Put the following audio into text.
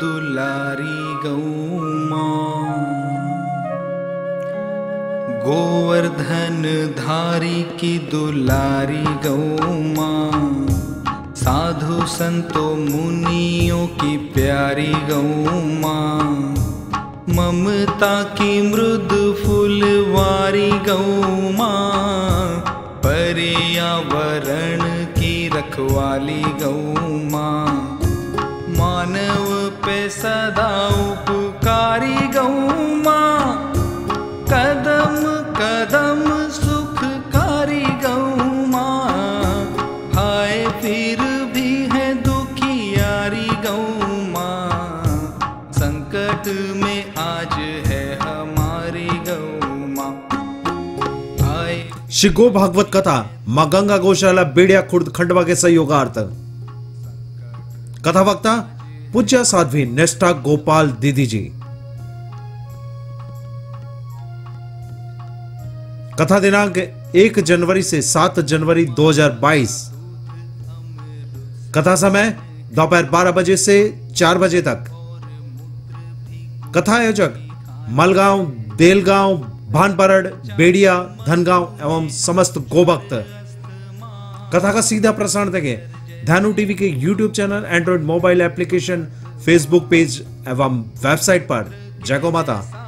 दुलारी गौ माँ। गोवर्धन धारी की दुलारी गौ माँ। साधु संतों मुनियों की प्यारी गौ माँ। ममता की मृद फुलवारी गौ माँ। पर्यावरण की रखवाली गौ माँ। मानव पे सदा उपकारी गौ माँ कदम कदम सुखकारी गौ माँ हाय, फिर भी है दुखियारी गौ माँ संकट में आज है हमारी गौ माँ हाय। श्री गो भागवत कथा, माँ गंगा गौशाला, बेड़िया खुर्द, खंडवा के सहयोगार्थ। कथा वक्ता पूज्य साध्वी नेस्टा गोपाल दीदी जी। कथा दिनांक 1 जनवरी से 7 जनवरी 2022 कथा समय दोपहर 12 बजे से 4 बजे तक। कथा आयोजक मलगांव देलगांव भानपरड़, बेड़िया, धनगांव एवं समस्त गोभक्त। कथा का सीधा प्रसारण देखें। धानु टीवी के YouTube channel Android mobile application Facebook page एवं वेबसाइट पर। जय माता।